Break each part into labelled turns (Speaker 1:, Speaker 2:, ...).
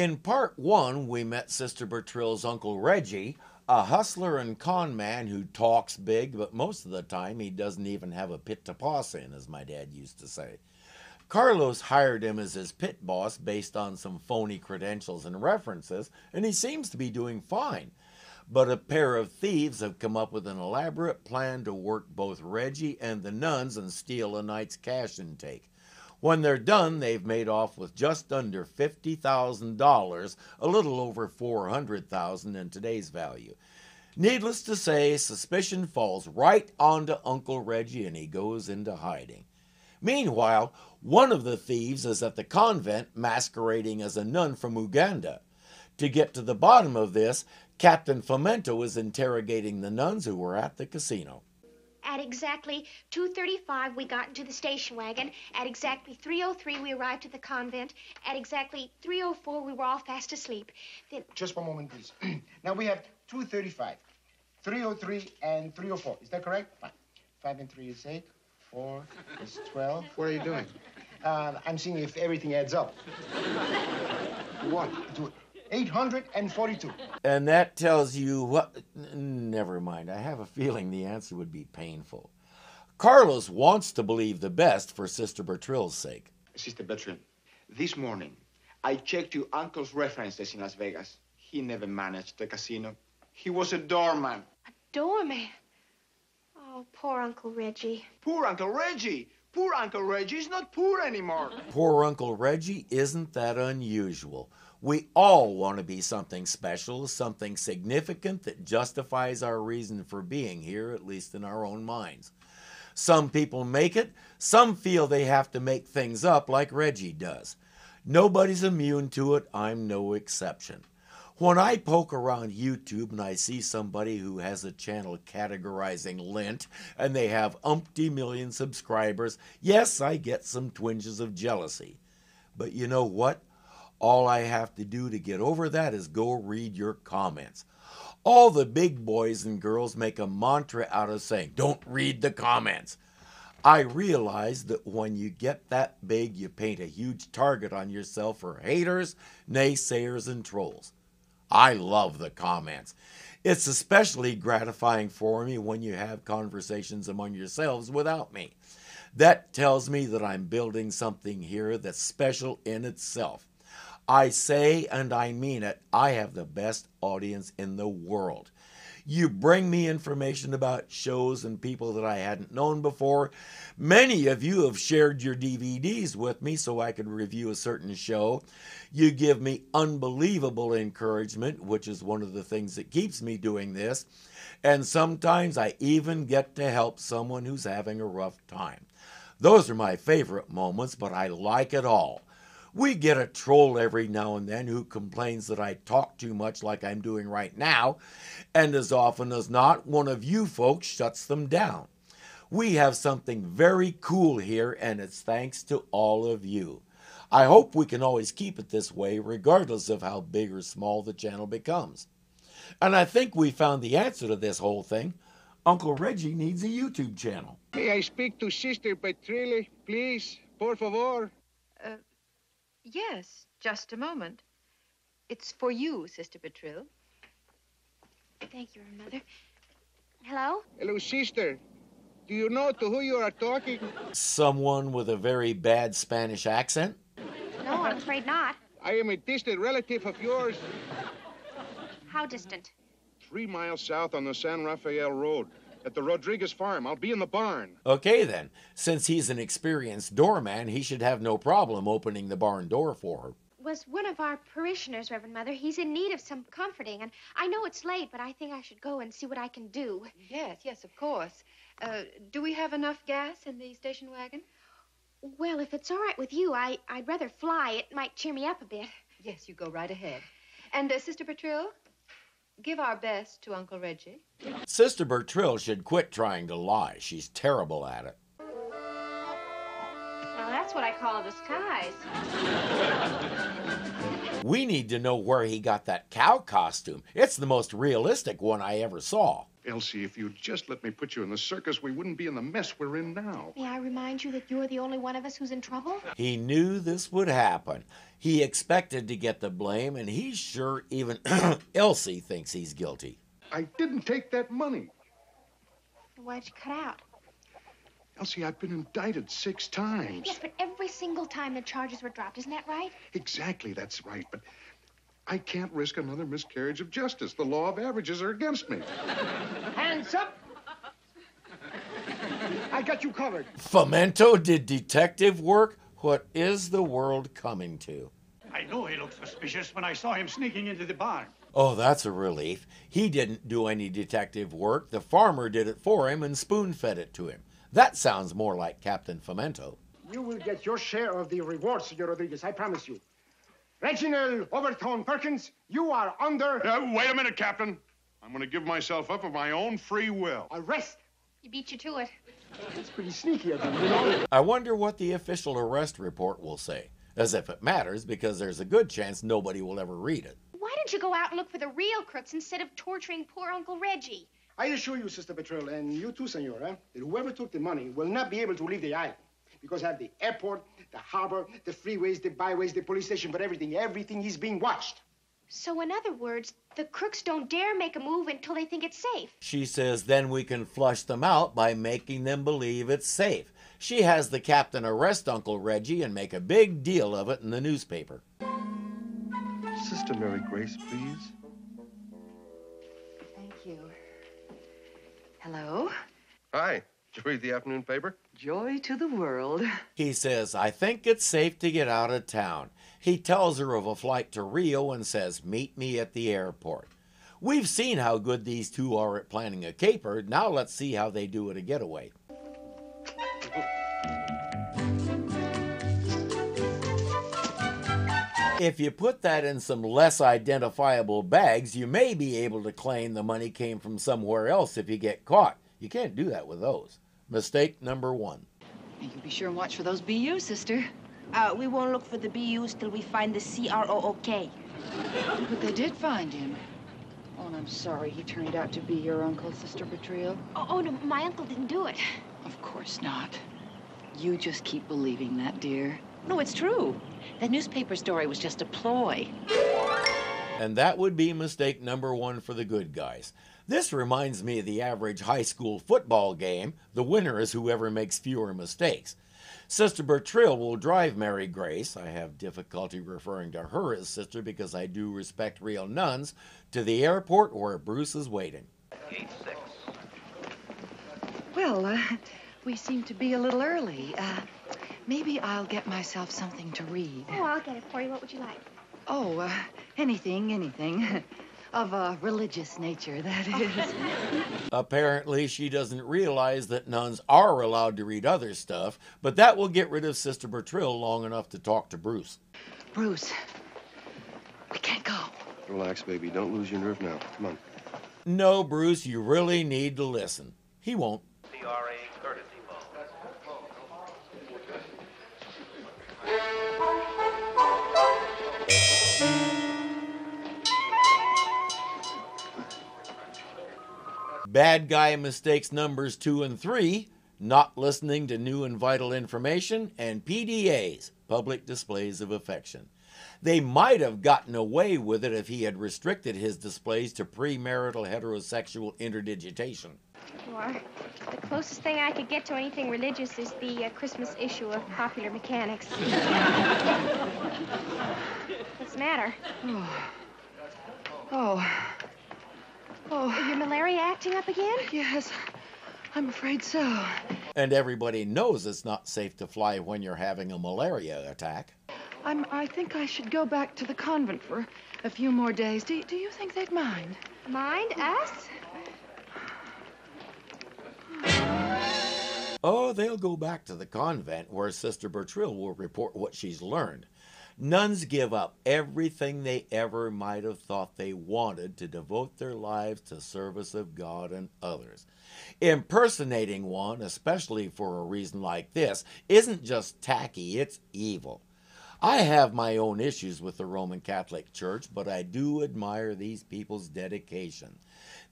Speaker 1: In part one, we met Sister Bertrille's Uncle Reggie, a hustler and con man who talks big, but most of the time he doesn't even have a pit to pass in, as my dad used to say. Carlos hired him as his pit boss based on some phony credentials and references, and he seems to be doing fine. But a pair of thieves have come up with an elaborate plan to work both Reggie and the nuns and steal a night's cash intake. When they're done, they've made off with just under $50,000, a little over 400,000 in today's value. Needless to say, suspicion falls right onto Uncle Reggie and he goes into hiding. Meanwhile, one of the thieves is at the convent masquerading as a nun from Uganda. To get to the bottom of this, Captain Fomento is interrogating the nuns who were at the casino.
Speaker 2: At exactly 2.35, we got into the station wagon. At exactly 3.03, we arrived at the convent. At exactly 3.04, we were all fast asleep. Then...
Speaker 3: Just one moment, please. now, we have 2.35, 3.03, and 3.04. Is that correct? Fine. 5 and 3 is 8. 4 is 12.
Speaker 4: What are you doing?
Speaker 3: Uh, I'm seeing if everything adds up.
Speaker 4: What?
Speaker 3: To 842.
Speaker 1: And that tells you what. Never mind. I have a feeling the answer would be painful. Carlos wants to believe the best for Sister Bertrille's sake.
Speaker 4: Sister Bertrille, this morning I checked your uncle's references in Las Vegas. He never managed the casino. He was a doorman.
Speaker 2: A doorman? Oh, poor Uncle Reggie.
Speaker 4: Poor Uncle Reggie. Poor Uncle Reggie is not poor anymore.
Speaker 1: Poor Uncle Reggie isn't that unusual. We all want to be something special, something significant that justifies our reason for being here, at least in our own minds. Some people make it, some feel they have to make things up like Reggie does. Nobody's immune to it, I'm no exception. When I poke around YouTube and I see somebody who has a channel categorizing lint and they have umpty million subscribers, yes, I get some twinges of jealousy. But you know what? All I have to do to get over that is go read your comments. All the big boys and girls make a mantra out of saying, don't read the comments. I realize that when you get that big, you paint a huge target on yourself for haters, naysayers, and trolls. I love the comments. It's especially gratifying for me when you have conversations among yourselves without me. That tells me that I'm building something here that's special in itself. I say and I mean it, I have the best audience in the world. You bring me information about shows and people that I hadn't known before. Many of you have shared your DVDs with me so I could review a certain show. You give me unbelievable encouragement, which is one of the things that keeps me doing this. And sometimes I even get to help someone who's having a rough time. Those are my favorite moments, but I like it all. We get a troll every now and then who complains that I talk too much, like I'm doing right now, and as often as not, one of you folks shuts them down. We have something very cool here, and it's thanks to all of you. I hope we can always keep it this way, regardless of how big or small the channel becomes. And I think we found the answer to this whole thing. Uncle Reggie needs a YouTube channel.
Speaker 5: May I speak to Sister Petrilli, please? Por favor.
Speaker 6: Uh, yes, just a moment. It's for you, Sister Bertrille.
Speaker 2: Thank you, Mother. Hello?
Speaker 5: Hello, sister. Do you know to who you are talking?
Speaker 1: Someone with a very bad Spanish accent?
Speaker 2: No, I'm afraid not.
Speaker 5: I am a distant relative of yours.
Speaker 2: How distant?
Speaker 5: Three miles south on the San Rafael Road. At the Rodriguez farm. I'll be in the barn.
Speaker 1: Okay, then. Since he's an experienced doorman, he should have no problem opening the barn door for her.
Speaker 2: Was one of our parishioners, Reverend Mother. He's in need of some comforting, and I know it's late, but I think I should go and see what I can do.
Speaker 6: Yes, yes, of course. Uh, do we have enough gas in the station wagon?
Speaker 2: Well, if it's all right with you, I, I'd rather fly. It might cheer me up a bit.
Speaker 6: Yes, you go right ahead. And, uh, Sister Bertrille, give our best to Uncle Reggie.
Speaker 1: Sister Bertrille should quit trying to lie. She's terrible at it.
Speaker 2: Now, that's what I call a disguise.
Speaker 1: We need to know where he got that cow costume. It's the most realistic one I ever saw.
Speaker 5: Elsie, if you'd just let me put you in the circus, we wouldn't be in the mess we're in now.
Speaker 2: May I remind you that you're the only one of us who's in trouble?
Speaker 1: He knew this would happen. He expected to get the blame, and he's sure even Elsie thinks he's guilty.
Speaker 5: I didn't take that money.
Speaker 2: Why did you cut out?
Speaker 5: Elsie, I've been indicted six times.
Speaker 2: Yes, but every single time the charges were dropped, isn't that right?
Speaker 5: Exactly, that's right. But I can't risk another miscarriage of justice. The law of averages are against me.
Speaker 3: Hands up! I got you covered.
Speaker 1: Fomento did detective work? What is the world coming to?
Speaker 7: I knew he looked suspicious when I saw him sneaking into the barn.
Speaker 1: Oh, that's a relief. He didn't do any detective work. The farmer did it for him and spoon fed it to him. That sounds more like Captain Fomento.
Speaker 3: You will get your share of the reward, Senor Rodriguez, I promise you. Reginald Overton Perkins, you are under
Speaker 5: Uh, wait a minute, Captain. I'm going to give myself up of my own free will.
Speaker 3: arrest.
Speaker 2: He beat you to it.
Speaker 3: That's pretty sneaky of him, you know.
Speaker 1: I wonder what the official arrest report will say. As if it matters, because there's a good chance nobody will ever read it.
Speaker 2: Why didn't you go out and look for the real crooks instead of torturing poor Uncle Reggie?
Speaker 3: I assure you, Sister Petrel, and you too, Senora, that whoever took the money will not be able to leave the island. Because I have the airport, the harbor, the freeways, the byways, the police station, but everything, everything is being watched.
Speaker 2: So, in other words, the crooks don't dare make a move until they think it's safe.
Speaker 1: She says then we can flush them out by making them believe it's safe. She has the captain arrest Uncle Reggie and make a big deal of it in the newspaper.
Speaker 8: Sister Mary Grace, please.
Speaker 6: Thank you. Hello?
Speaker 8: Hi. Did you read the afternoon paper?
Speaker 6: Joy to the world.
Speaker 1: He says, I think it's safe to get out of town. He tells her of a flight to Rio and says, Meet me at the airport. We've seen how good these two are at planning a caper. Now let's see how they do at a getaway. If you put that in some less identifiable bags, you may be able to claim the money came from somewhere else if you get caught. You can't do that with those. Mistake number one.
Speaker 9: You be sure and watch for those BUs, sister.
Speaker 10: Uh, we won't look for the BUs till we find the C-R-O-O-K.
Speaker 9: But they did find him. Oh, and I'm sorry he turned out to be your uncle, Sister Betrayal.
Speaker 2: Oh, oh, no, my uncle didn't do it.
Speaker 9: Of course not. You just keep believing that, dear.
Speaker 10: No, it's true. That newspaper story was just a ploy.
Speaker 1: And that would be mistake number one for the good guys. This reminds me of the average high school football game. The winner is whoever makes fewer mistakes. Sister Bertrille will drive Mary Grace, I have difficulty referring to her as sister because I do respect real nuns, to the airport where Bruce is waiting.
Speaker 6: Well, uh, we seem to be a little early. Uh, maybe I'll get myself something to read.
Speaker 2: Oh, I'll get it for you. What would you like?
Speaker 6: Oh, uh, anything, anything. Of a religious nature, that is.
Speaker 1: Apparently, she doesn't realize that nuns are allowed to read other stuff, but that will get rid of Sister Bertrille long enough to talk to Bruce.
Speaker 6: Bruce, we can't go.
Speaker 8: Relax, baby. Don't lose your nerve now. Come on.
Speaker 1: No, Bruce, you really need to listen. He won't.
Speaker 11: CRA
Speaker 1: Bad guy mistakes numbers two and three, not listening to new and vital information, and PDAs, public displays of affection. They might have gotten away with it if he had restricted his displays to premarital heterosexual interdigitation.
Speaker 2: Or the closest thing I could get to anything religious is the uh, Christmas issue of Popular Mechanics. What's the matter?
Speaker 6: Oh. Oh, Oh,
Speaker 2: your malaria acting up again?
Speaker 6: yes. I'm afraid so.
Speaker 1: And everybody knows it's not safe to fly when you're having a malaria attack.
Speaker 6: I'm, I think I should go back to the convent for a few more days. Do, do you think they'd mind?
Speaker 2: Mind us?
Speaker 1: Oh, they'll go back to the convent where Sister Bertrille will report what she's learned. Nuns give up everything they ever might have thought they wanted to devote their lives to service of God and others. Impersonating one, especially for a reason like this, isn't just tacky, it's evil. I have my own issues with the Roman Catholic Church, but I do admire these people's dedication.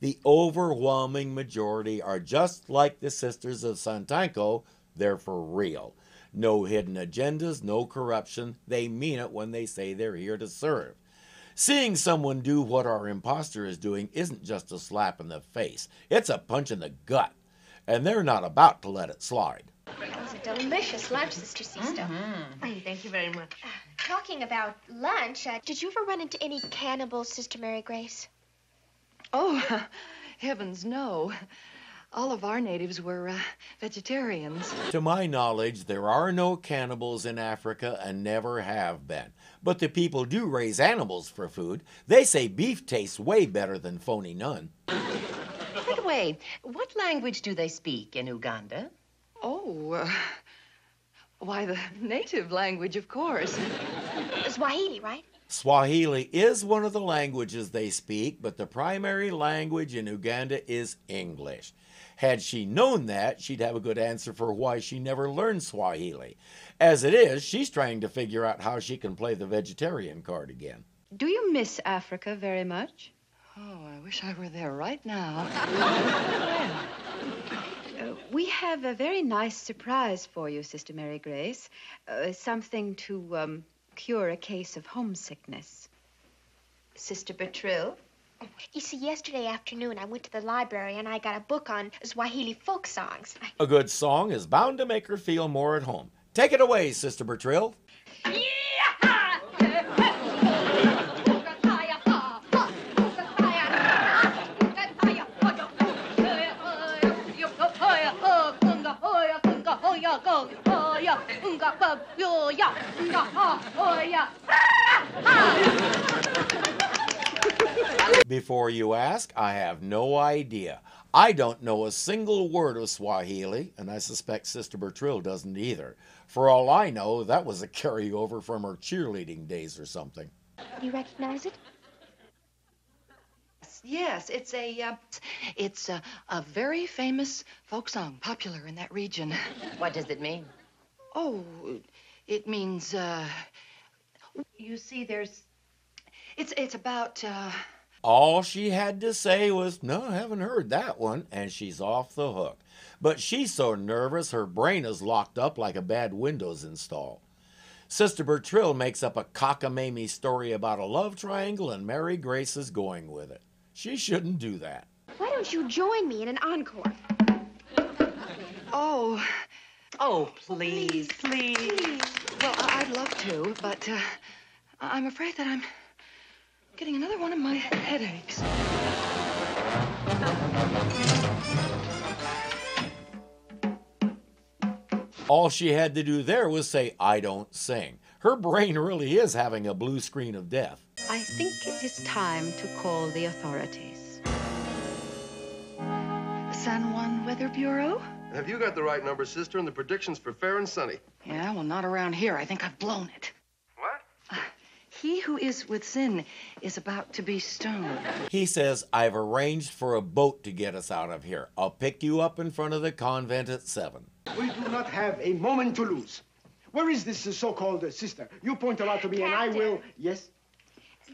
Speaker 1: The overwhelming majority are just like the Sisters of San Tanco, they're for real. No hidden agendas, no corruption. They mean it when they say they're here to serve. Seeing someone do what our impostor is doing isn't just a slap in the face, it's a punch in the gut. And they're not about to let it slide.
Speaker 2: That was a delicious lunch, Sister Sixto.
Speaker 12: Mm, Thank you very much.
Speaker 2: Talking about lunch, uh, did you ever run into any cannibals, Sister Mary Grace?
Speaker 6: Oh, heavens, no. All of our natives were uh, vegetarians.
Speaker 1: To my knowledge, there are no cannibals in Africa and never have been. But the people do raise animals for food. They say beef tastes way better than phony none.
Speaker 12: By the way, what language do they speak in Uganda?
Speaker 6: Oh, uh, why, the native language, of course.
Speaker 2: Swahili, right?
Speaker 1: Swahili is one of the languages they speak, but the primary language in Uganda is English. Had she known that, she'd have a good answer for why she never learned Swahili. As it is, she's trying to figure out how she can play the vegetarian card again.
Speaker 6: Do you miss Africa very much? Oh, I wish I were there right now.
Speaker 13: Uh, we have a very nice surprise for you, Sister Mary Grace. Uh, something to um, cure a case of homesickness.
Speaker 12: Sister Bertrille?
Speaker 2: You see, yesterday afternoon I went to the library and I got a book on Swahili folk songs.
Speaker 1: A good song is bound to make her feel more at home. Take it away, Sister Bertrille. Before you ask, I have no idea. I don't know a single word of Swahili, and I suspect Sister Bertrille doesn't either. For all I know, that was a carryover from her cheerleading days or something.
Speaker 2: You recognize it?
Speaker 6: Yes, it's a uh, it's a, a very famous folk song, popular in that region.
Speaker 12: What does it mean?
Speaker 6: Oh, it means uh, you see, there's it's it's about uh,
Speaker 1: All she had to say was, No, I haven't heard that one, and she's off the hook. But she's so nervous her brain is locked up like a bad Windows install. Sister Bertrille makes up a cockamamie story about a love triangle, and Mary Grace is going with it. She shouldn't do that.
Speaker 2: Why don't you join me in an encore?
Speaker 6: oh
Speaker 12: Oh, please, please.
Speaker 6: well, I- I'd love to, but uh, I'm afraid that I'm getting another one of my headaches.
Speaker 1: All she had to do there was say, I don't sing. Her brain really is having a blue screen of death.
Speaker 13: I think it is time to call the authorities.
Speaker 6: San Juan Weather Bureau?
Speaker 8: Have you got the right number, sister? And the predictions for fair and sunny.
Speaker 6: Yeah, well, not around here. I think I've blown it.
Speaker 8: What?
Speaker 6: He who is with sin is about to be stoned.
Speaker 1: He says, I've arranged for a boat to get us out of here. I'll pick you up in front of the convent at 7.
Speaker 3: We do not have a moment to lose. Where is this so-called sister? You point her out to me, and I will. Yes.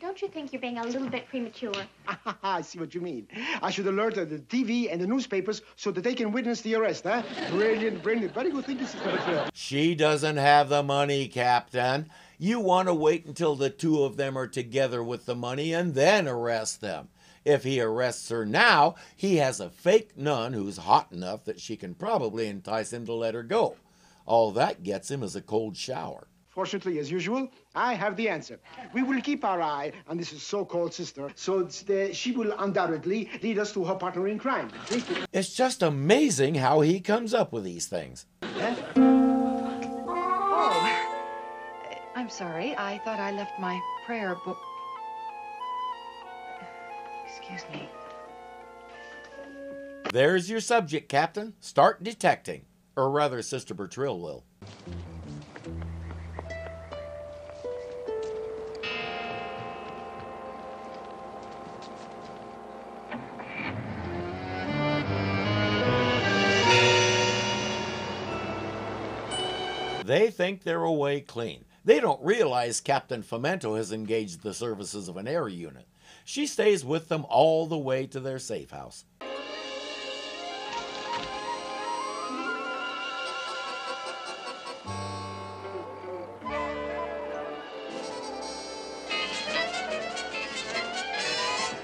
Speaker 2: Don't you think you're being a little bit premature?
Speaker 3: I see what you mean. I should alert the TV and the newspapers so that they can witness the arrest, huh? Brilliant, brilliant. Very good thinking, Sister Bertrand.
Speaker 1: She doesn't have the money, Captain. You want to wait until the two of them are together with the money and then arrest them. If he arrests her now, he has a fake nun who's hot enough that she can probably entice him to let her go. All that gets him is a cold shower.
Speaker 3: Fortunately, as usual, I have the answer. We will keep our eye on this so-called sister, so that she will undoubtedly lead us to her partner in crime.
Speaker 1: It's just amazing how he comes up with these things.
Speaker 6: Oh, I'm sorry. I thought I left my prayer book. Excuse me.
Speaker 1: There's your subject, Captain. Start detecting. Or rather, Sister Bertrille will. They think they're away clean. They don't realize Captain Fomento has engaged the services of an air unit. She stays with them all the way to their safe house.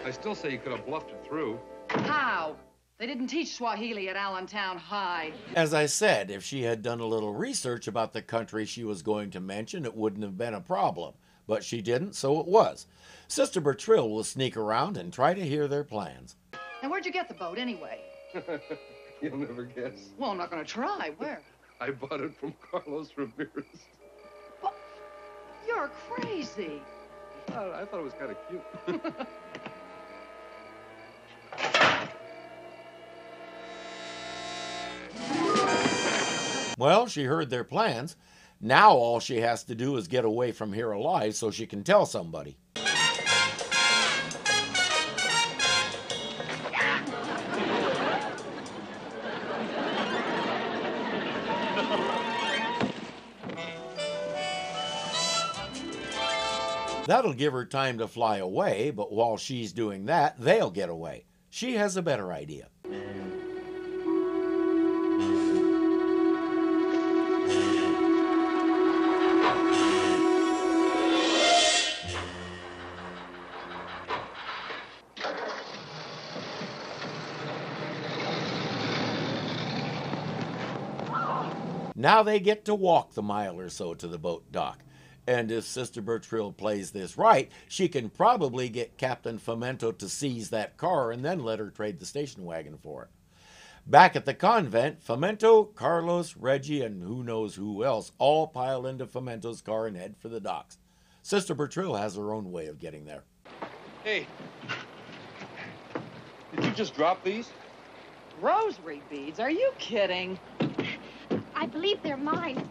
Speaker 8: I still say you could have bluffed it through.
Speaker 9: How? They didn't teach Swahili at Allentown High.
Speaker 1: As I said, if she had done a little research about the country she was going to mention, it wouldn't have been a problem. But she didn't, so it was. Sister Bertrille will sneak around and try to hear their plans.
Speaker 9: Now, where'd you get the boat anyway?
Speaker 8: You'll never guess.
Speaker 9: Well, I'm not going to try. Where?
Speaker 8: I bought it from Carlos Ramirez.
Speaker 9: You're crazy.
Speaker 8: I, I thought it was kind of cute.
Speaker 1: Well, she heard their plans. Now all she has to do is get away from here alive so she can tell somebody. That'll give her time to fly away, but while she's doing that, they'll get away. She has a better idea. Now they get to walk the mile or so to the boat dock. And if Sister Bertrille plays this right, she can probably get Captain Fomento to seize that car and then let her trade the station wagon for it. Back at the convent, Fomento, Carlos, Reggie, and who knows who else all pile into Fomento's car and head for the docks. Sister Bertrille has her own way of getting there.
Speaker 8: Hey, did you just drop these?
Speaker 9: Rosary beads? Are you kidding?
Speaker 2: I believe they're mine.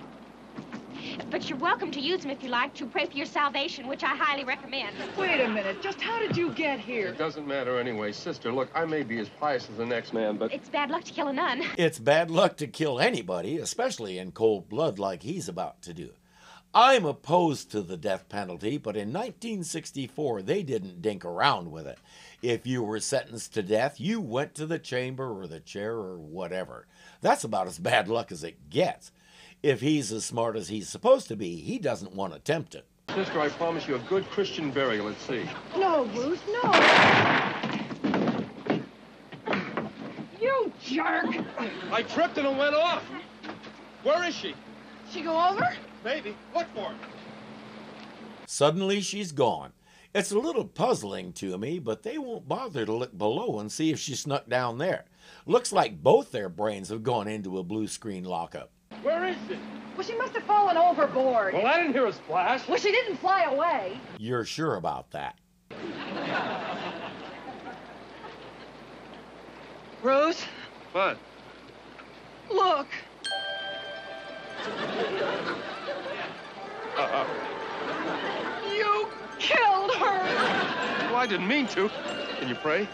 Speaker 2: But you're welcome to use them if you like to pray for your salvation, which I highly recommend.
Speaker 9: Wait a minute. Just how did you get here?
Speaker 8: It doesn't matter anyway. Sister, look, I may be as pious as the next man, but
Speaker 2: It's bad luck to kill a nun.
Speaker 1: It's bad luck to kill anybody, especially in cold blood like he's about to do. I'm opposed to the death penalty, but in 1964 they didn't dink around with it. If you were sentenced to death, you went to the chamber or the chair or whatever. That's about as bad luck as it gets. If he's as smart as he's supposed to be, he doesn't want to tempt it.
Speaker 8: sister, I promise you a good Christian burial at sea.
Speaker 9: No, Ruth, no. You jerk.
Speaker 8: I tripped and it went off. Where is she?
Speaker 9: She go over?
Speaker 8: Maybe. Look for her.
Speaker 1: Suddenly she's gone. It's a little puzzling to me, but they won't bother to look below and see if she snuck down there. Looks like both their brains have gone into a blue screen lockup.
Speaker 8: Where is she?
Speaker 9: Well, she must have fallen overboard.
Speaker 8: Well, I didn't hear a splash.
Speaker 9: Well, she didn't fly away.
Speaker 1: You're sure about that?
Speaker 9: Rose,
Speaker 8: What?
Speaker 9: look.
Speaker 8: Uh-uh.
Speaker 9: You killed her.
Speaker 8: Well, I didn't mean to. Can you pray?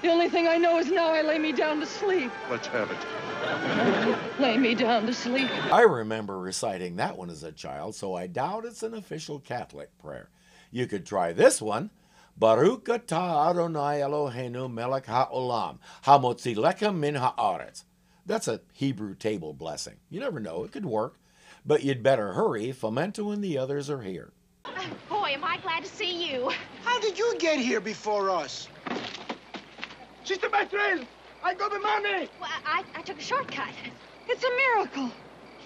Speaker 9: The only thing I know is now I lay me down to sleep.
Speaker 8: Let's have it.
Speaker 9: Lay me down to sleep.
Speaker 1: I remember reciting that one as a child, so I doubt it's an official Catholic prayer. You could try this one. Baruch atah Adonai Eloheinu melech ha'olam, hamotzi lechem min ha'aretz. That's a Hebrew table blessing. You never know, it could work. But you'd better hurry, Fomento and the others are here.
Speaker 2: Uh, boy, am I glad to see you.
Speaker 3: How did you get here before us?
Speaker 4: Sister Bertrille, I got the money.
Speaker 2: Well, I, I took a shortcut.
Speaker 9: It's a miracle.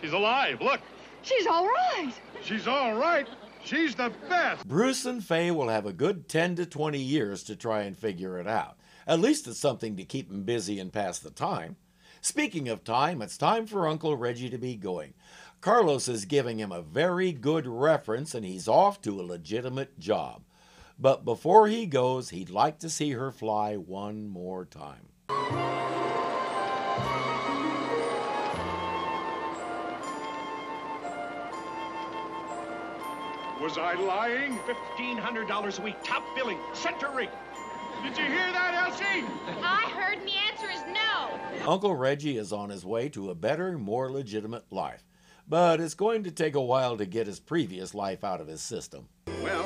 Speaker 5: She's alive. Look,
Speaker 9: She's all right.
Speaker 5: she's all right. She's the best.
Speaker 1: Bruce and Faye will have a good 10 to 20 years to try and figure it out. At least it's something to keep them busy and pass the time. Speaking of time, it's time for Uncle Reggie to be going. Carlos is giving him a very good reference and he's off to a legitimate job. But before he goes, he'd like to see her fly one more time.
Speaker 7: Was I lying? $1,500 a week, top billing, center ring. Did you hear that, Elsie?
Speaker 2: I heard, and the answer is no.
Speaker 1: Uncle Reggie is on his way to a better, more legitimate life. but it's going to take a while to get his previous life out of his system.
Speaker 5: Well,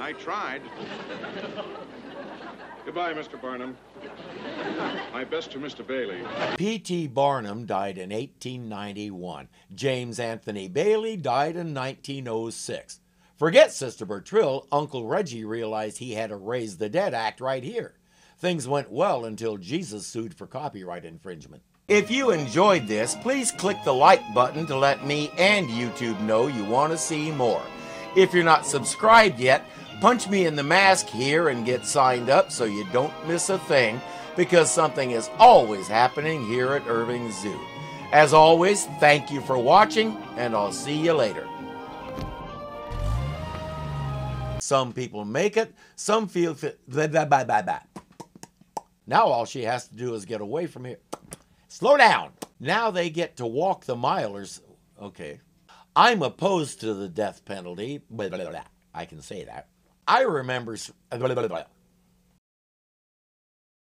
Speaker 5: I tried. Goodbye, Mr. Barnum. My best to Mr. Bailey.
Speaker 1: P.T. Barnum died in 1891. James Anthony Bailey died in 1906. Forget Sister Bertrille, Uncle Reggie realized he had a Raise the Dead act right here. Things went well until Jesus sued for copyright infringement. If you enjoyed this, please click the like button to let me and YouTube know you want to see more. If you're not subscribed yet, punch me in the mask here and get signed up so you don't miss a thing because something is always happening here at Irving Zoo. As always, thank you for watching and I'll see you later. Some people make it, some feel fit. Blah, blah, blah, blah, blah. Now all she has to do is get away from here. Slow down. Now they get to walk the milers. Okay. I'm opposed to the death penalty. Blah, blah, blah. I can say that. I remember. Blah, blah, blah,